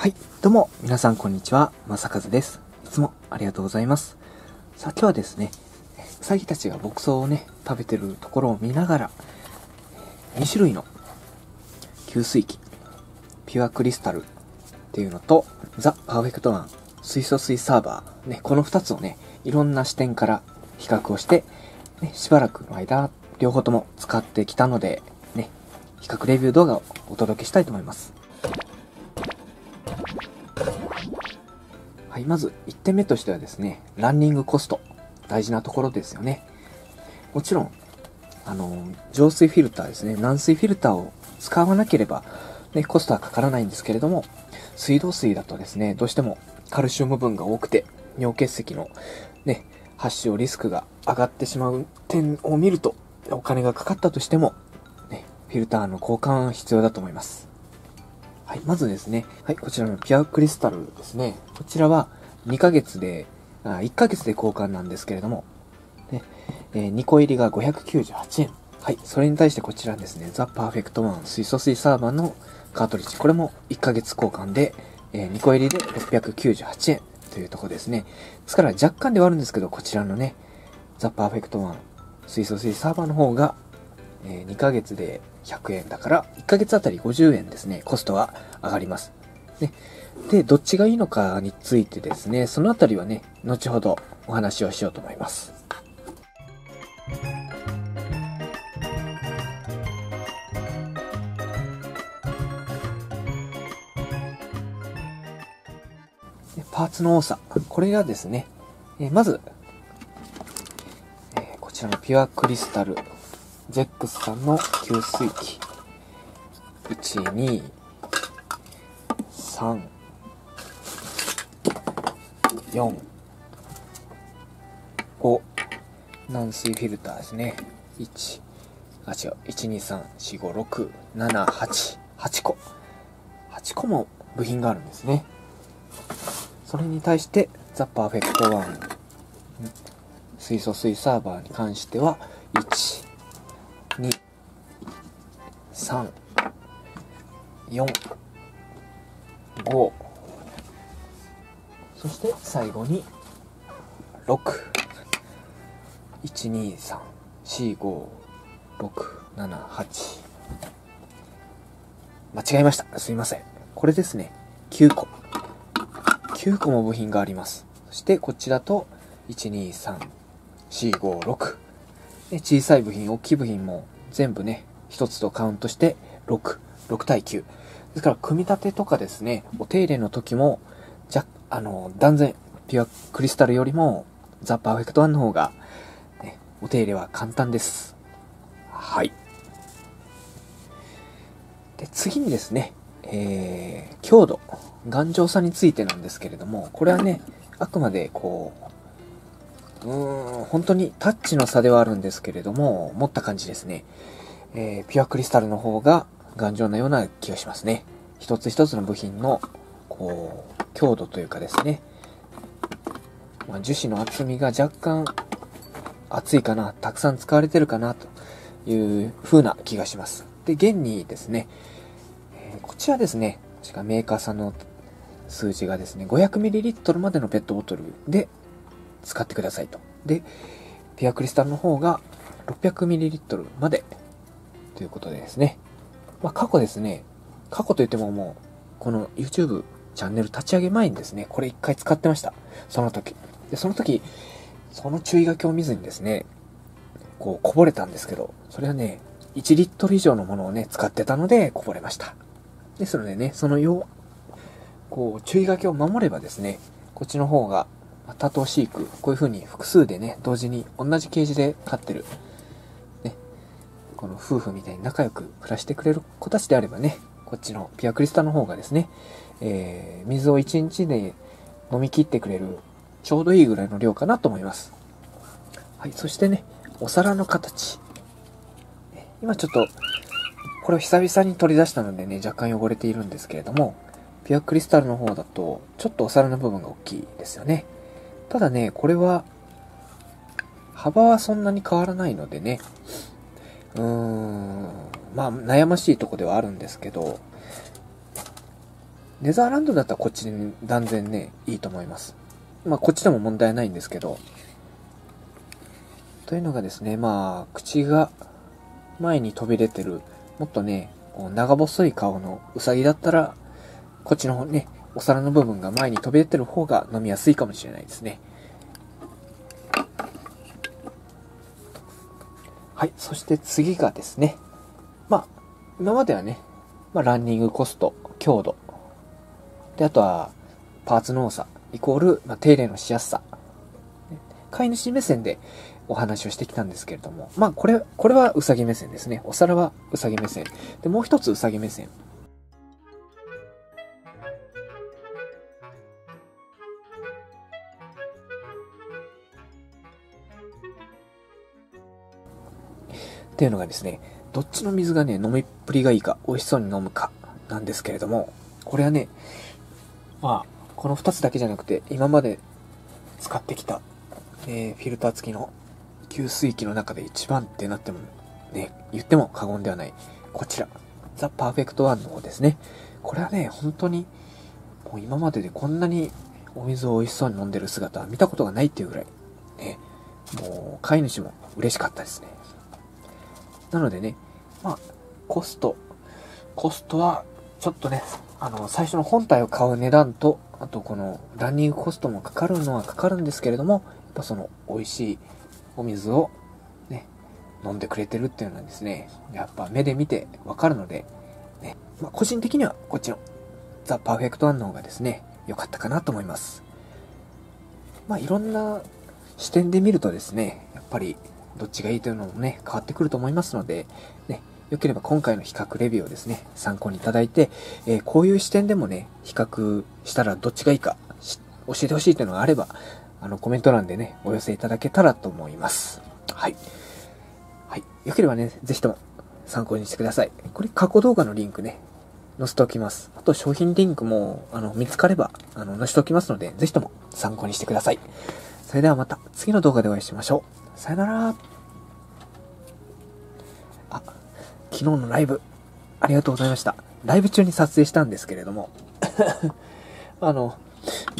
はい。どうも、皆さんこんにちは。まさかずです。いつもありがとうございます。さあ、今日はですね、うさぎたちが牧草をね、食べてるところを見ながら、2種類の給水器、ピュアクリスタルっていうのと、ザ・パーフェクトワン、水素水サーバー、ね、この2つをね、いろんな視点から比較をして、ね、しばらくの間、両方とも使ってきたので、ね、比較レビュー動画をお届けしたいと思います。い、まず1点目としてはですね、ランニングコスト。大事なところですよね。もちろん、あの、浄水フィルターですね、軟水フィルターを使わなければ、ね、コストはかからないんですけれども、水道水だとですね、どうしてもカルシウム分が多くて、尿結石のね、発症リスクが上がってしまう点を見ると、お金がかかったとしても、ね、フィルターの交換は必要だと思います。はい、まずですね、はい、こちらのピュアクリスタルですね。こちらは2ヶ月で、あ1ヶ月で交換なんですけれども、ね、えー、2個入りが598円。はい、それに対してこちらですね、ザ・パーフェクトワン水素水サーバーのカートリッジ。これも1ヶ月交換で、えー、2個入りで698円というとこですね。ですから若干ではあるんですけど、こちらのね、ザ・パーフェクトワン水素水サーバーの方が、えー、2ヶ月で100円だから、1ヶ月あたり50円ですね、コストは上がります。ね。で、どっちがいいのかについてですね、そのあたりはね、後ほどお話をしようと思います。パーツの多さ。これがですね、えまず、えこちらのピュアクリスタルゼックスさんの給水器。1、2、3、4、5、軟水フィルターですね。1、あ、違う。1、2、3、4、5、6、7、8、8個。8個も部品があるんですね。それに対して、ザ・パーフェクトワン水素水サーバーに関しては、1、2、3、4、5、そして最後に6、1、2、3、4、5、6、7、8。間違えました。すいません。これですね。9個。9個も部品があります。そしてこっちだと、1、2、3、4、5、6。で小さい部品、大きい部品も全部ね、一つとカウントして6、6対9。ですから、組み立てとかですね、お手入れの時も、じゃ、あの、断然、ピュアクリスタルよりも、ザ・パーフェクトワンの方が、ね、お手入れは簡単です。はい。で、次にですね、えー、強度、頑丈さについてなんですけれども、これはね、あくまでこう、うーん、本当にタッチの差ではあるんですけれども、持った感じですね。えー、ピュアクリスタルの方が頑丈なような気がしますね。一つ一つの部品の、こう、強度というかですね、まあ、樹脂の厚みが若干厚いかな、たくさん使われてるかな、という風な気がします。で、現にですね、えー、こちらですね、確かメーカーさんの数字がですね、500ml までのペットボトルで使ってくださいと。で、ピアクリスタルの方が 600ml までということでですね。まあ、過去ですね、過去と言ってももう、この YouTube チャンネル立ち上げ前にですね、これ一回使ってました。その時。で、その時、その注意書きを見ずにですね、こうこぼれたんですけど、それはね、1リットル以上のものをね、使ってたのでこぼれました。ですのでね、そのよう、こう、注意書きを守ればですね、こっちの方が多頭飼育、こういう風に複数でね、同時に同じケージで飼ってる、ね、この夫婦みたいに仲良く暮らしてくれる子たちであればね、こっちのピアクリスタの方がですね、えー、水を1日で飲み切ってくれる、ちょうどいいぐらいの量かなと思います。はい、そしてね、お皿の形。今ちょっと、これを久々に取り出したのでね、若干汚れているんですけれども、ピュアクリスタルの方だと、ちょっとお皿の部分が大きいですよね。ただね、これは、幅はそんなに変わらないのでね、うーん、まあ、悩ましいとこではあるんですけど、ネザーランドだったらこっちに断然ね、いいと思います。まあ、こっちでも問題ないんですけど、というのがですね、まあ、口が前に飛び出てる、もっとね、こう長細い顔のウサギだったら、こっちの方ね、お皿の部分が前に飛び出てる方が飲みやすいかもしれないですね。はい、そして次がですね、まあ、今まではね、まあ、ランニングコスト、強度、で、あとは、パーツの多さ、イコール、まあ、手入れのしやすさ、飼い主目線でお話をしてきたんですけれども、まあ、これ、これはうさぎ目線ですね。お皿はうさぎ目線。で、もう一つうさぎ目線。っていうのがですね、どっちの水がね、飲みっぷりがいいか、美味しそうに飲むか、なんですけれども、これはね、まあ、この2つだけじゃなくて、今まで使ってきた、えー、フィルター付きの給水器の中で一番ってなっても、ね、言っても過言ではない、こちら、ザ・パーフェクトワンの方ですね。これはね、本当に、もう今まででこんなにお水を美味しそうに飲んでる姿は見たことがないっていうぐらい、ね、もう飼い主も嬉しかったですね。なのでね、まあ、コスト、コストは、ちょっとね、あの、最初の本体を買う値段と、あとこのランニングコストもかかるのはかかるんですけれども、やっぱその美味しいお水をね、飲んでくれてるっていうのはですね、やっぱ目で見てわかるので、ね、まあ、個人的にはこっちのザ・パーフェクトワンの方がですね、良かったかなと思います。まあ、いろんな視点で見るとですね、やっぱりどっちがいいというのもね、変わってくると思いますので、ね、よければ今回の比較レビューをですね、参考にいただいて、えー、こういう視点でもね、比較したらどっちがいいか、教えてほしいというのがあれば、あの、コメント欄でね、お寄せいただけたらと思います。はい。はい。よければね、ぜひとも参考にしてください。これ過去動画のリンクね、載せておきます。あと商品リンクも、あの、見つかれば、あの、載せておきますので、ぜひとも参考にしてください。それではまた次の動画でお会いしましょう。さよなら。あ、昨日のライブ、ありがとうございました。ライブ中に撮影したんですけれども、あの、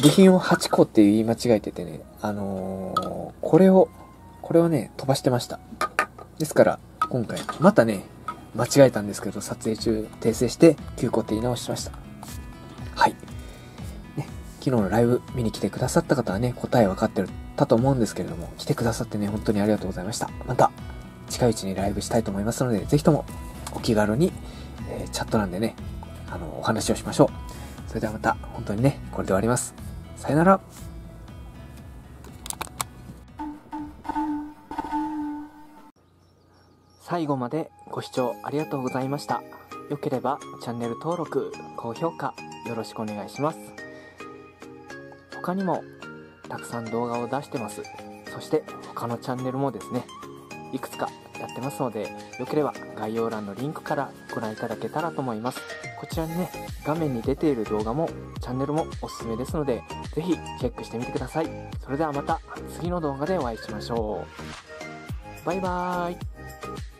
部品を8個って言い間違えててね、あのー、これを、これをね、飛ばしてました。ですから、今回、またね、間違えたんですけど、撮影中訂正して9個って言い直しました。はい。ね、昨日のライブ見に来てくださった方はね、答え分かってるたと思うんですけれども、来てくださってね、本当にありがとうございました。また、近いうちにライブしたいと思いますので、ぜひともお気軽に、えー、チャット欄でね、あの、お話をしましょう。それではまた、本当にね、これで終わります。さよなら。最後までご視聴ありがとうございました。よければチャンネル登録、高評価よろしくお願いします。他にもたくさん動画を出してます。そして他のチャンネルもですねいくつかやってますのでよければ概要欄のリンクからご覧いただけたらと思います。こちらにね画面に出ている動画もチャンネルもおすすめですので是非チェックしてみてください。それではまた次の動画でお会いしましょう。バイバーイ。